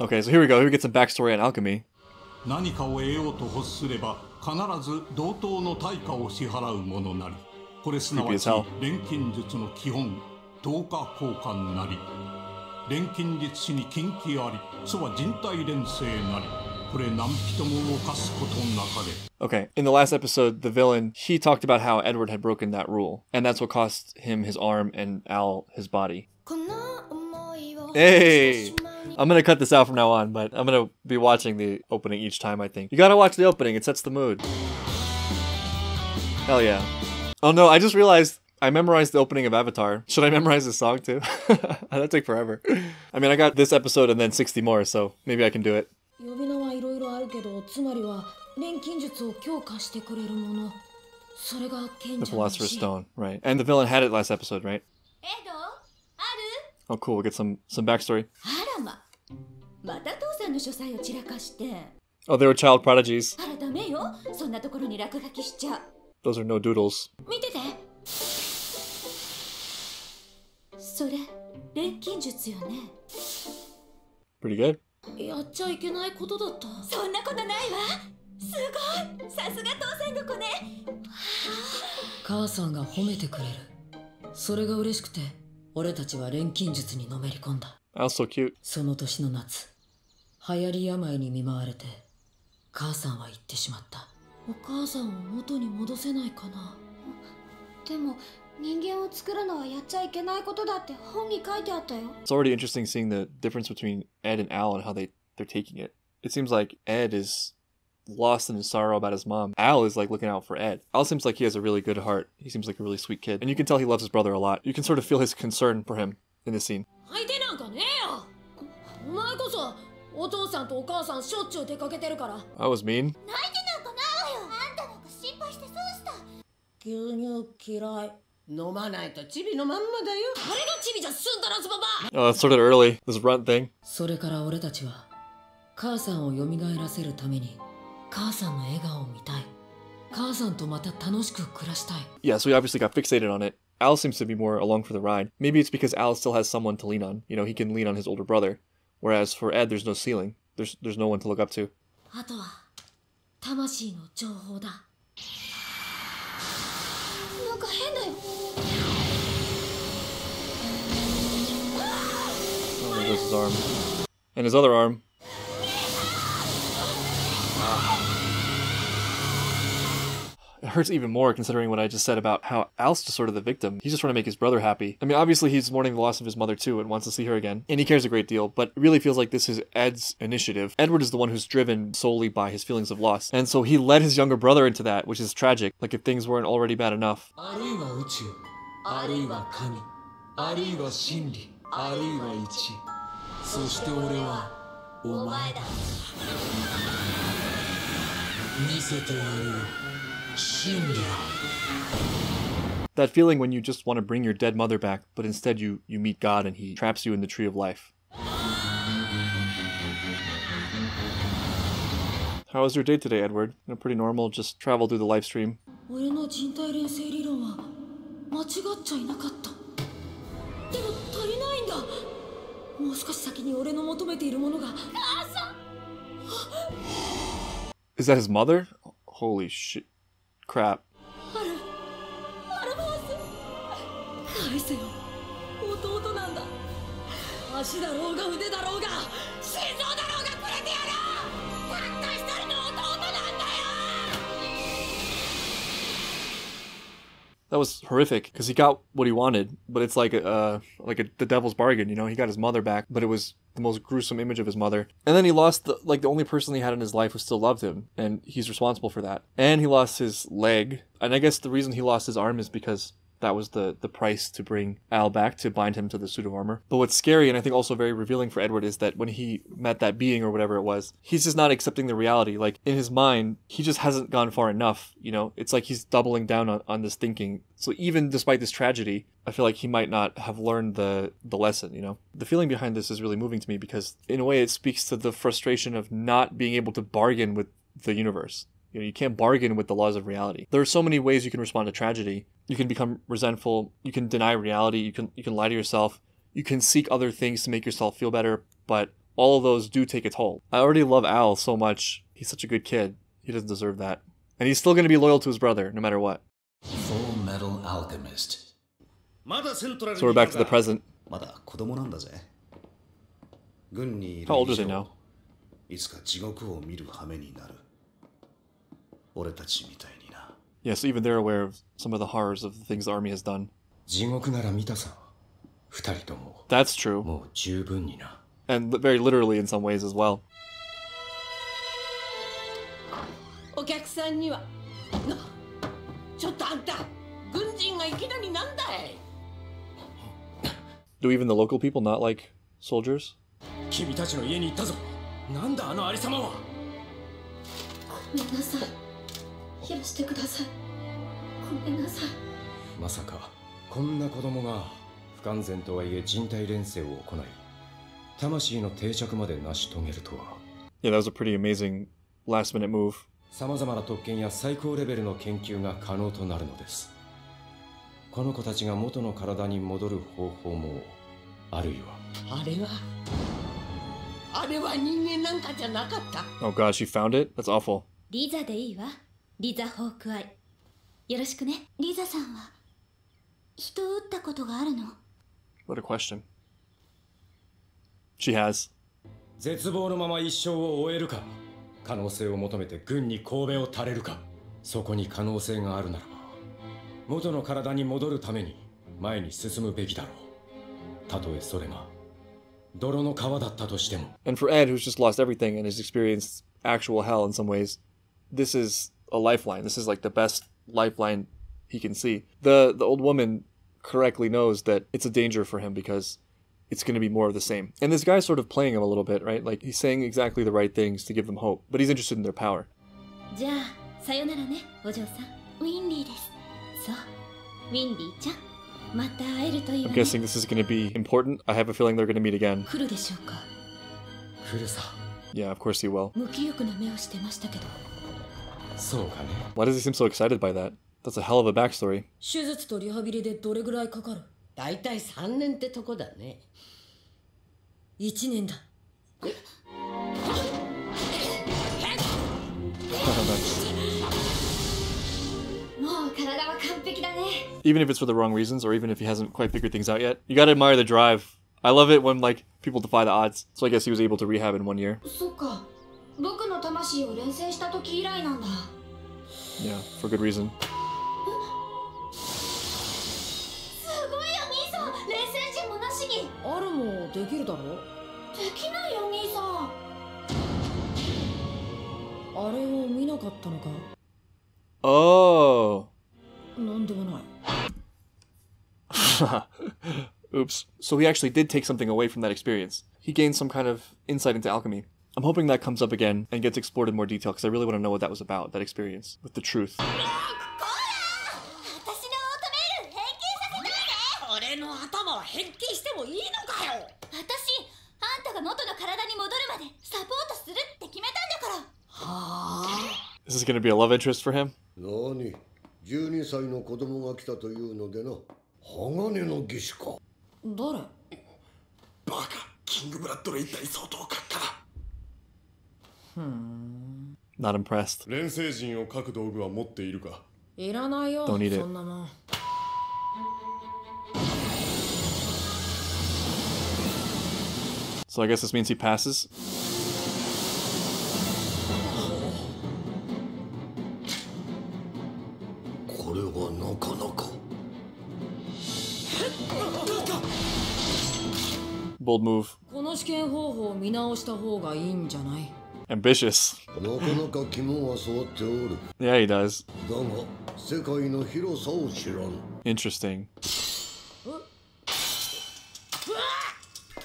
Okay, so here we go. Here we get some backstory on alchemy. 何かを得ようと欲すれば必ず同等の対価を支払うものなりこれすなわち.錬金術の基本同化交換なり錬金術師に近畿ありそは人体錬成なり Okay, in the last episode, the villain, he talked about how Edward had broken that rule, and that's what cost him his arm and Al his body. Hey! I'm gonna cut this out from now on, but I'm gonna be watching the opening each time, I think. You gotta watch the opening, it sets the mood. Hell yeah. Oh no, I just realized I memorized the opening of Avatar. Should I memorize this song too? That'd take forever. I mean, I got this episode and then 60 more, so maybe I can do it. 呼び名はいろいろあるけどつまりは錬金術を強化してくれるものそれが賢 The 者の Philosopher's 石 Stone, right. And the villain had it last episode, right? エドあ Oh, cool. We'll get some, some backstory. るあらままた父さんの書斎を散らかして Oh, they were child prodigies. あらダメよそんなところに落書きしちゃ Those are no doodles. 見ててそれ錬金術よね Pretty good. やっちゃいけないことだった。そんなことないわ。すごい。さすが父さんの子ね。母さんが褒めてくれる。それが嬉しくて俺たちは錬金術にのめり込んだ。So cute. その年の夏流行り病に見舞われて母さんは言ってしまった。お母さんを元に戻せないかな。でも 人間を作るのはやっちゃいけないことだって本に書いてあったよ It's already interesting seeing the difference between Ed and Al and how they, they're taking it. It seems like Ed is lost in his sorrow about his mom. Al is like looking out for Ed. Al seems like he has a really good heart. He seems like a really sweet kid. And you can tell he loves his brother a lot. You can sort of feel his concern for him in this scene. 相手なんかねえよお前こそお父さんとお母さんしょっちゅう出かけてるから That was mean. なんかないわよあんたなんか心配して損した牛乳嫌い 飲まないとチビのまんまだよあれがチビじゃ済んだらずばば Oh, it started early. This runt thing. それから俺たちは母さんを蘇らせるために母さんの笑顔を見たい母さんとまた楽しく暮らしたい Yeah, so he obviously got fixated on it. Al seems to be more along for the ride. Maybe it's because Al still has someone to lean on. You know, he can lean on his older brother. Whereas for Ed, there's no ceiling. There's there's no one to look up to. あとは魂の情報だ his arm. And his other arm. It hurts even more considering what I just said about how Al's just sort of the victim. He's just trying to make his brother happy. I mean, obviously he's mourning the loss of his mother too and wants to see her again. And he cares a great deal, but it really feels like this is Ed's initiative. Edward is the one who's driven solely by his feelings of loss. And so he led his younger brother into that, which is tragic. Like if things weren't already bad enough. そして俺はお前だ見せてやるよ真理を That feeling when you just want to bring your dead mother back, but instead you, you meet God and he traps you in the tree of life. How was your day today, Edward? You know, pretty normal, just travel through the live stream. もう少し先に俺の求めているものが。Is that his mother? Holy shit. Crap. 返せよ。弟なんだ。足だろうが腕だろうが。心臓だろ That was horrific because he got what he wanted, but it's like a, uh, like a, the devil's bargain, you know. He got his mother back, but it was the most gruesome image of his mother. And then he lost the like the only person he had in his life who still loved him, and he's responsible for that. And he lost his leg, and I guess the reason he lost his arm is because that was the the price to bring Al back to bind him to the suit of armor. But what's scary and I think also very revealing for Edward is that when he met that being or whatever it was, he's just not accepting the reality. Like in his mind, he just hasn't gone far enough. You know, it's like he's doubling down on, on this thinking. So even despite this tragedy, I feel like he might not have learned the the lesson. You know, the feeling behind this is really moving to me because in a way it speaks to the frustration of not being able to bargain with the universe you know, you can't bargain with the laws of reality. There are so many ways you can respond to tragedy. You can become resentful, you can deny reality, you can you can lie to yourself, you can seek other things to make yourself feel better, but all of those do take a toll. I already love Al so much. He's such a good kid. He doesn't deserve that. And he's still going to be loyal to his brother no matter what. Full Metal Alchemist. So we're back to the present. How old are they now? 俺たちみたいにな。 Yes, even they're aware of some of the horrors of the things the army has done. 地獄なら見たさ二人とも That's true. もう十分にな And li- very literally in some ways as well. お客さんにはなちょっとあんた軍人がいきなりなんだい Do even the local people not like soldiers? 君たちの家に行ったぞなんだあのありさまはごめんなさい 許してください。ごめんなさい。まさかこんな子供が不完全とはいえ人体錬成を行い魂の定着まで成し遂げるとは。Yeah, that was a pretty amazing last minute move. さまざまな特権や最高レベルの研究が可能となるのです。この子たちが元の体に戻る方法もあるいはあれはあれは人間なんかじゃなかった。Oh god, she found it? That's awful. リザでいいわリザ・ホークアイよろしくねリザさんは人を撃ったことがあるの What a question. She has. 絶望のまま一生を終えるか可能性を求めて軍に神戸を垂れるかそこに可能性があるならば元の体に戻るために前に進むべきだろうたとえそれが泥の川だったとしても And for Ed, who's just lost everything and has experienced actual hell in some ways, this is a lifeline. This is like the best lifeline he can see. The the old woman correctly knows that it's a danger for him because it's going to be more of the same. And this guy's sort of playing him a little bit, right? Like he's saying exactly the right things to give them hope, but he's interested in their power. じゃあさよならねお嬢さんウィンリーですそうウィンリーちゃんまた会えるといい I'm わね guessing this is going to be important. I have a feeling they're going to meet again. 来るでしょうか来るさ Yeah, of course he will. 無気力な目をしてましたけどそうかね Why does he seem so excited by that? That's a hell of a backstory. 手術とリハビリでどれぐらいかかるだいたい3年ってとこだね1年だもう体は完璧だね even if it's for the wrong reasons or even if he hasn't quite figured things out yet. You gotta admire the drive. I love it when like people defy the odds. So I guess he was able to rehab in one year. そっか 僕の魂を錬成した時以来なんだ Yeah, for good reason. すごいよ兄さん錬成人もなしにあるもできるだろできないよ兄さんあれを見なかったのか Oh. なんでもない Oops. So he actually did take something away from that experience. He gained some kind of insight into alchemy. I'm hoping that comes up again and gets explored in more detail because I really want to know what that was about, that experience with the truth. Is this going to be a love interest for him? 12歳の子供が来たというのでな。鋼の義手か。誰？バカ。キングブラッドレイ大総統閣下だ Not impressed. 錬成人を書く道具は持っているかいらないよ Don't need it. そんなもん So I guess this means he passes. これはなかなか Bold move. この試験方法を見直した方がいいんじゃない Ambitious. なかなか肝は座っておる Yeah, he does. だが世界の広さを知らん Interesting.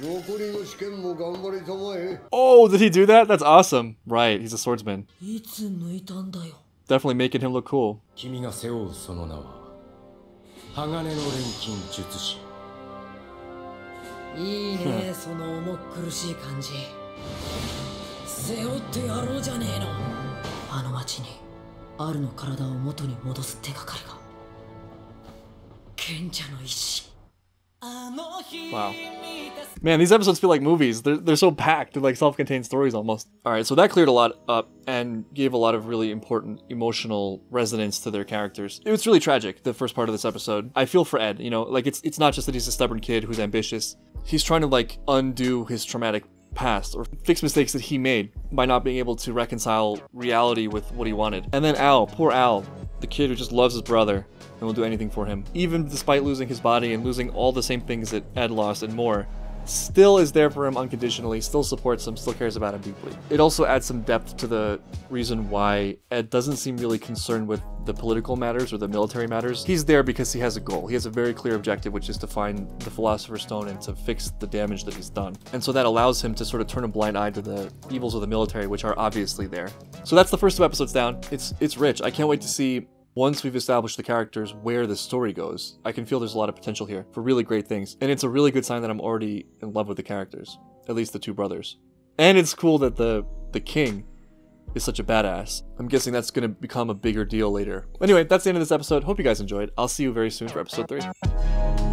残りの試験も頑張りたまえ Oh, did he do that? That's awesome. Right, he's a swordsman. いつ抜いたんだよ Definitely making him look cool. 君が背負うその名は鋼の錬金術師いいねその重苦しい感じ 背負ってやろうじゃねえのあの町に アルの体を元に戻す手がかりが賢者の石 Wow. Man, these episodes feel like movies. They're, they're so packed. They're like self-contained stories almost. All right, so that cleared a lot up and gave a lot of really important emotional resonance to their characters. It was really tragic, the first part of this episode. I feel for Ed, you know, like it's it's not just that he's a stubborn kid who's ambitious. He's trying to like undo his traumatic past or fix mistakes that he made by not being able to reconcile reality with what he wanted. And then Al, poor Al, the kid who just loves his brother and will do anything for him. Even despite losing his body and losing all the same things that Ed lost and more, still is there for him unconditionally, still supports him, still cares about him deeply. It also adds some depth to the reason why Ed doesn't seem really concerned with the political matters or the military matters. He's there because he has a goal. He has a very clear objective, which is to find the Philosopher's Stone and to fix the damage that he's done. And so that allows him to sort of turn a blind eye to the evils of the military, which are obviously there. So that's the first two episodes down. It's it's rich. I can't wait to see once we've established the characters where the story goes, I can feel there's a lot of potential here for really great things. And it's a really good sign that I'm already in love with the characters, at least the two brothers. And it's cool that the the king is such a badass. I'm guessing that's going to become a bigger deal later. Anyway, that's the end of this episode. Hope you guys enjoyed. I'll see you very soon for episode 3.